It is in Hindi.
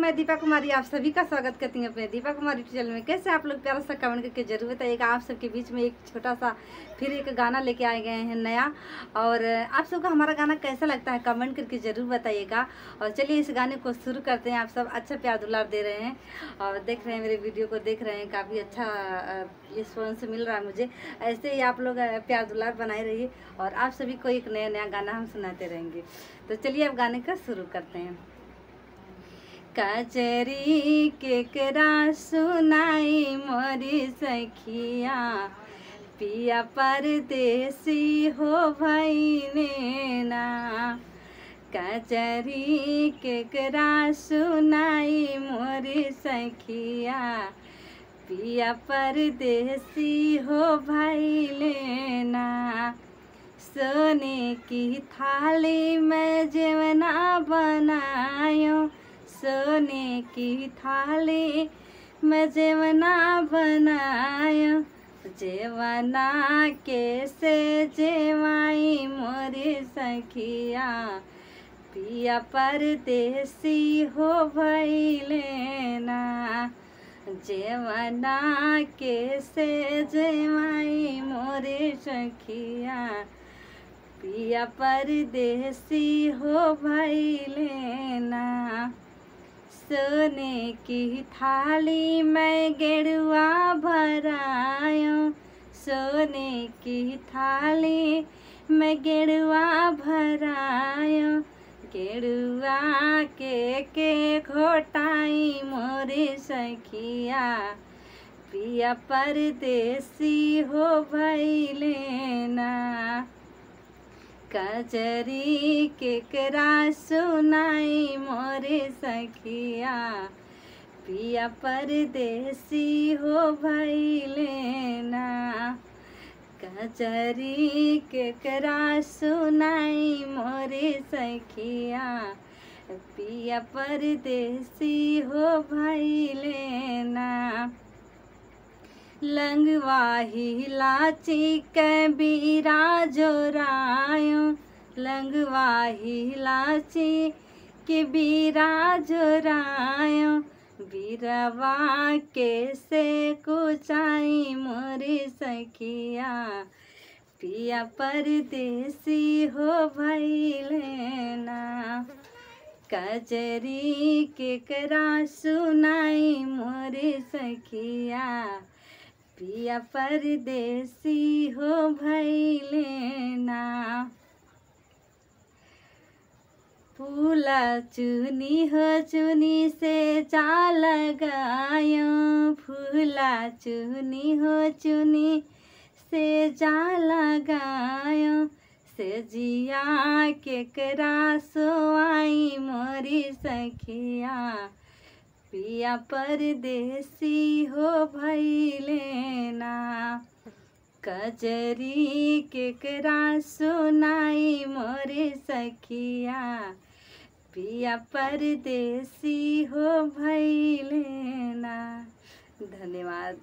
मैं दीपा कुमारी, आप सभी का स्वागत करती हूँ अपने दीपा कुमारी चैनल में। कैसे आप लोग प्यारा सा कमेंट करके ज़रूर बताइएगा आप सबके बीच में एक छोटा सा फिर एक गाना लेके आए गए हैं नया। और आप सबको हमारा गाना कैसा लगता है कमेंट करके ज़रूर बताइएगा। और चलिए इस गाने को शुरू करते हैं। आप सब अच्छा प्यार दुलार दे रहे हैं। और देख रहे हैं, मेरे वीडियो को देख रहे हैं। काफ़ी अच्छा रिस्पॉन्स मिल रहा है मुझे। ऐसे ही आप लोग प्यार दुलार बनाए रहिए। और आप सभी को एक नया नया गाना हम सुनाते रहेंगे। तो चलिए अब गाने का शुरू करते हैं। कचरी केकरा सुनाई मोरी सखिया। पिया परदेसी हो भैने ना। कचरी केकरा सुनाई मोरी सखिया। पिया परदेसी हो भैले ना। सोने की थाली में जेवना बनायो। सोने की थाली में जेवना बनायो। जेवना कैसे जेवाई मोरी सखिया? पिया परदेसी हो भैले ना जेवना कैसे जेवाई मोरे सखिया? पिया परदेसी हो भैले ना सोने की थाली में गेरुआ भरायो। सोने की थाली में गेरुआ भरायो। गेरुआ के के घोटाई मोरे सखिया। पिया परदेसी हो भैले ना कजरी केकरा सुनाई मोरे सखिया। पिया परदेसी हो भैले ना कचरी केकरा सुनाई मोरे सखिया। पिया परदेसी हो भैले ना लंगवाही लाची कबीरा जोरायो लंगवाही लाची के बीरा जोरायो बीरवा कैसे कुचाई मोरी सखिया। पिया परदेसी हो भैले ना कजरी केकरा सुनाई मोरे सखिया। पिया परदेसी हो भैले ना फूला चुनी हो चुनी से जा लगायो फूला चुनी हो चुनी से जा लगायो से जिया केकरा सोआई मोरी सखिया। पिया परदेसी हो भैलेना कजरी केकरा सुनाई मोरे सखिया। पिया परदेसी हो भैलेना धन्यवाद।